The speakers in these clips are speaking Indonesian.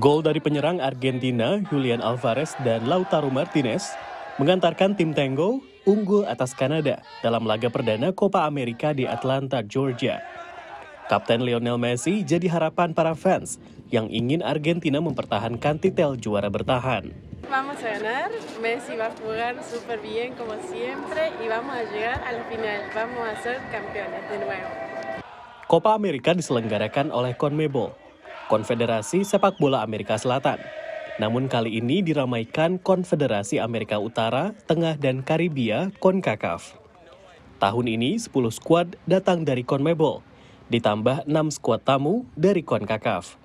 Gol dari penyerang Argentina, Julian Alvarez dan Lautaro Martinez, mengantarkan tim Tango unggul atas Kanada dalam laga perdana Copa America di Atlanta, Georgia. Kapten Lionel Messi jadi harapan para fans yang ingin Argentina mempertahankan titel juara bertahan. Vamos a ganar, Messi va a jugar súper bien como siempre y vamos a llegar a la final, vamos a ser campeones de nuevo. Copa America diselenggarakan oleh CONMEBOL, Konfederasi Sepak Bola Amerika Selatan. Namun kali ini diramaikan Konfederasi Amerika Utara, Tengah, dan Karibia CONCACAF. Tahun ini 10 skuad datang dari CONMEBOL, ditambah 6 skuad tamu dari CONCACAF.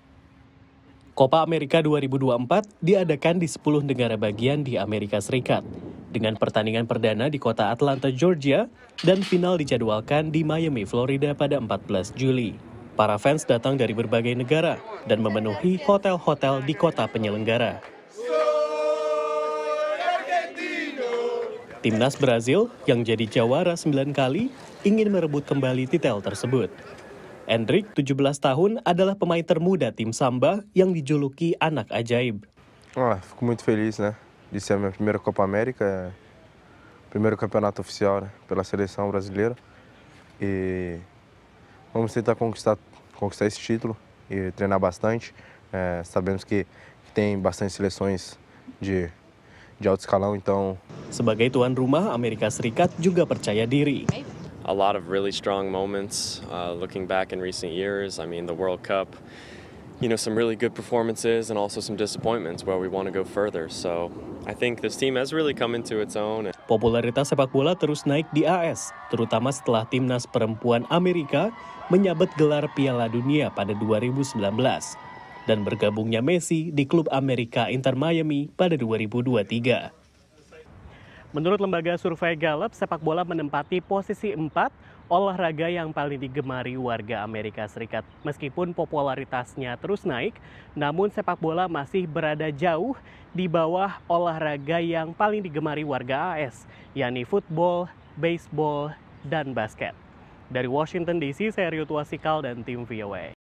Copa Amerika 2024 diadakan di 10 negara bagian di Amerika Serikat, dengan pertandingan perdana di kota Atlanta, Georgia, dan final dijadwalkan di Miami, Florida pada 14 Juli. Para fans datang dari berbagai negara dan memenuhi hotel-hotel di kota penyelenggara. Timnas Brazil yang jadi jawara 9 kali ingin merebut kembali titel tersebut. Endrick, 17 tahun, adalah pemain termuda tim Samba yang dijuluki anak ajaib. Ah, fico muito feliz, né? De ser a minha primeira Copa América, primeiro campeonato oficial né? pela seleção brasileira. E vamos tentar conquistar, conquistar esse título e treinar bastante. É, sabemos que, que tem bastante seleções de, de alto escalão, então Sebagai tuan rumah, Amerika Serikat juga percaya diri. a lot of really strong moments uh, looking back in recent years. I mean, the World Cup, you know, some really good performances and also some disappointments where we want to go further. So I think this team has really come into its own. Popularitas sepak bola terus naik di AS, terutama setelah timnas perempuan Amerika menyabet gelar Piala Dunia pada 2019 dan bergabungnya Messi di klub Amerika Inter Miami pada 2023. Menurut lembaga survei Gallup, sepak bola menempati posisi 4 olahraga yang paling digemari warga Amerika Serikat. Meskipun popularitasnya terus naik, namun sepak bola masih berada jauh di bawah olahraga yang paling digemari warga AS, yakni football, baseball, dan basket. Dari Washington DC, saya Rio Tuasikal dan tim VOA.